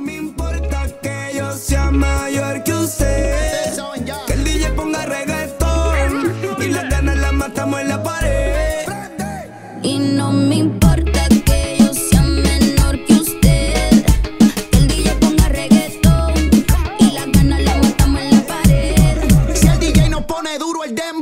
No me importa que yo sea mayor que usted. Que el DJ ponga reggaetón y las ganas las matamos en la pared. Y no me importa que yo sea menor que usted. Que el DJ ponga reggaetón y las ganas las matamos en la pared. Si el DJ no pone duro el demo.